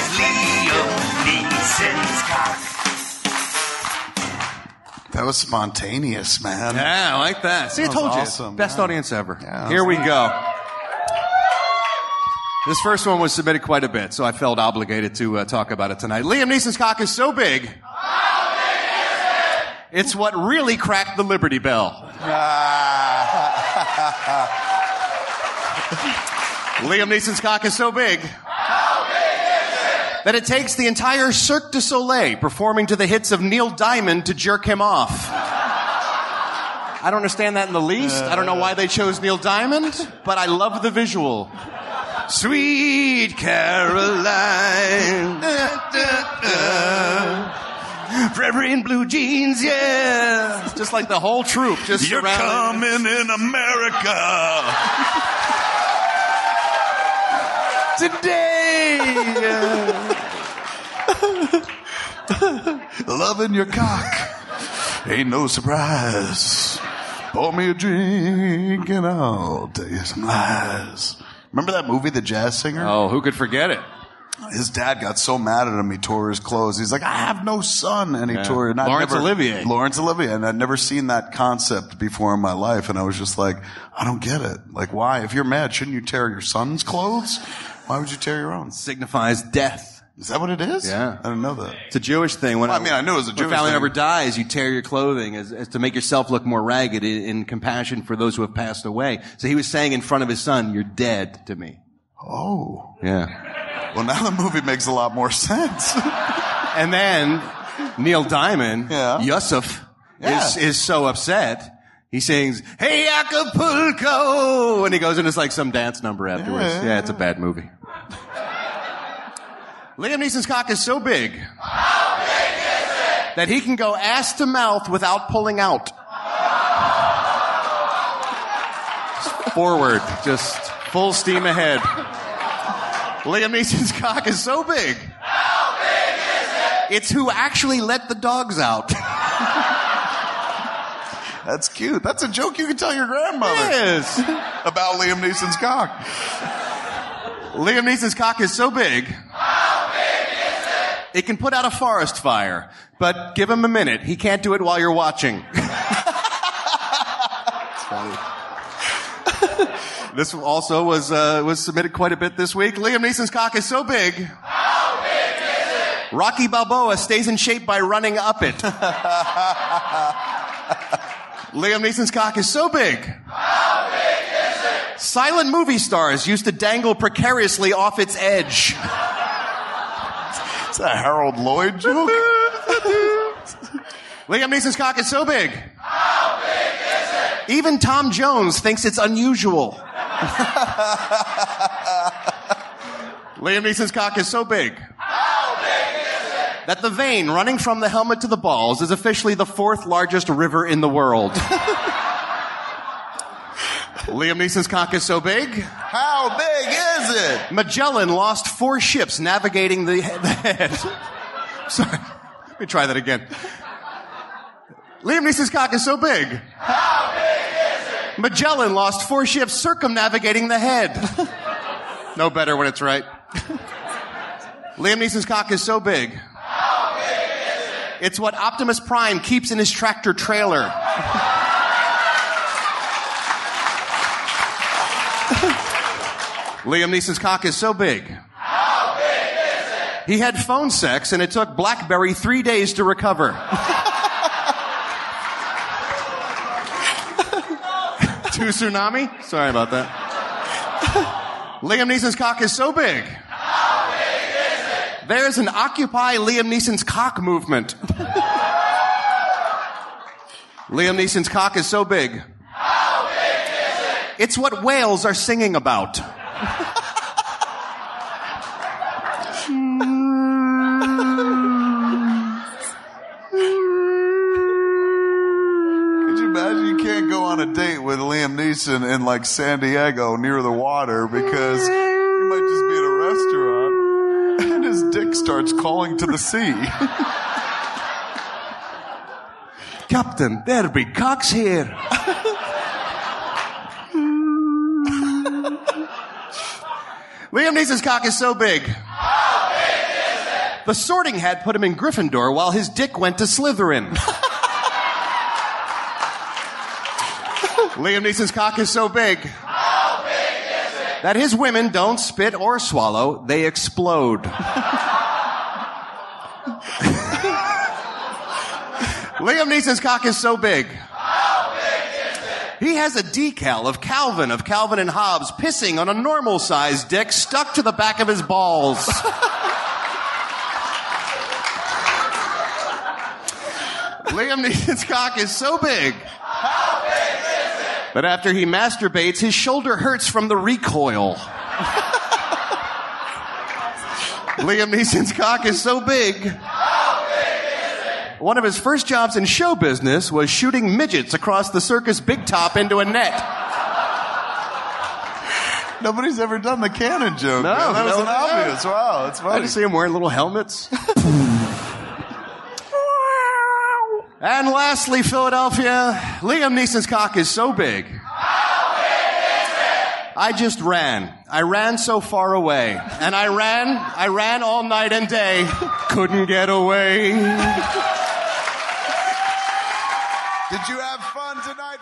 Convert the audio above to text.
is Liam Neeson's cock. That was spontaneous, man. Yeah, I like that. See, I That was told you. awesome, Best yeah. audience ever. Yeah, Here we go. This first one was submitted quite a bit, so I felt obligated to uh, talk about it tonight. Liam Neeson's cock is so big. It's what really cracked the Liberty Bell. Liam Neeson's cock is so big. That it takes the entire Cirque du Soleil performing to the hits of Neil Diamond to jerk him off. I don't understand that in the least. I don't know why they chose Neil Diamond, but I love the visual. Sweet Caroline. Da, da, da. Forever in blue jeans, yeah. Just like the whole troop just You're surrounding. coming in America. Today. Loving your cock. Ain't no surprise. Pour me a drink and I'll tell you some lies. Remember that movie, The Jazz Singer? oh, who could forget it? His dad got so mad at him, he tore his clothes. He's like, I have no son. And he Yeah. tore and I'd Laurence never- Olivier. Laurence Olivier. And I'd never seen that concept before in my life. And I was just like, I don't get it. Like, why? If you're mad, shouldn't you tear your son's clothes? Why would you tear your own? Signifies death. Is that what it is? Yeah. I didn't know that. It's a Jewish thing. When Well, I mean, I knew it was a Jewish family thing. member dies, you tear your clothing as, as to make yourself look more ragged in, in compassion for those who have passed away. So he was saying in front of his son, "You're dead to me." Oh. Yeah. Well, now the movie makes a lot more sense. And then Neil Diamond, Yeah. Yusuf, Yeah. is is so upset. He sings, "Hey Acapulco," and he goes into like some dance number afterwards. Yeah. Yeah, it's a bad movie. Liam Neeson's cock is so big that he can go ass to mouth without pulling out. Forward, just full steam ahead. Liam Neeson's cock is so big. It's who actually let the dogs out. That's cute. That's a joke you can tell your grandmother Yes. about Liam Neeson's cock. Liam Neeson's cock is so big. It can put out a forest fire, but give him a minute. He can't do it while you're watching. it's funny. this also was uh, was submitted quite a bit this week. Liam Neeson's cock is so big. How big is it? Rocky Balboa stays in shape by running up it. Liam Neeson's cock is so big. How big is it? Silent movie stars used to dangle precariously off its edge. That a Harold Lloyd joke? Liam Neeson's cock is so big. How big is it? Even Tom Jones thinks it's unusual. Liam Neeson's cock is so big. How big is it? That the vein running from the helmet to the balls is officially the fourth largest river in the world. Liam Neeson's cock is so big. How big is it? Magellan lost four ships navigating the, the head. Sorry. Let me try that again. Liam Neeson's cock is so big. How big is it? Magellan lost four ships circumnavigating the head. no better when it's right. Liam Neeson's cock is so big. How big is it? It's what Optimus Prime keeps in his tractor trailer. Liam Neeson's cock is so big. How big is it? He had phone sex and it took Blackberry three days to recover. Two tsunami? Sorry about that. Liam Neeson's cock is so big. How big is it? There's an Occupy Liam Neeson's cock movement. Liam Neeson's cock is so big. How big is it? It's what whales are singing about. Could you imagine you can't go on a date with Liam Neeson in like San Diego near the water because you might just be at a restaurant and his dick starts calling to the sea. Captain, there be cocks here. Liam Neeson's cock is so big. How big The sorting hat put him in Gryffindor while his dick went to Slytherin. Liam Neeson's cock is so big. Big is? That his women don't spit or swallow, they explode. Liam Neeson's cock is so big. He has a decal of Calvin of Calvin and Hobbes pissing on a normal sized dick stuck to the back of his balls. Liam Neeson's cock is so big. How big is? But after he masturbates, his shoulder hurts from the recoil. Liam Neeson's cock is so big. How big is it? One of his first jobs in show business was shooting midgets across the circus big top into a net. Nobody's ever done the cannon joke. No, man. that was no, an obvious. Wow, that's I funny. just see him wearing little helmets. and lastly, Philadelphia, Liam Neeson's cock is so big. I just ran. I ran so far away. And I ran, I ran all night and day. Couldn't get away. Did you have fun tonight,